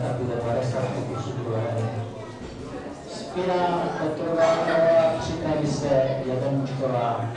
bude 50 pokusů druhé. Spina Petrová, připraví se Jabenučková.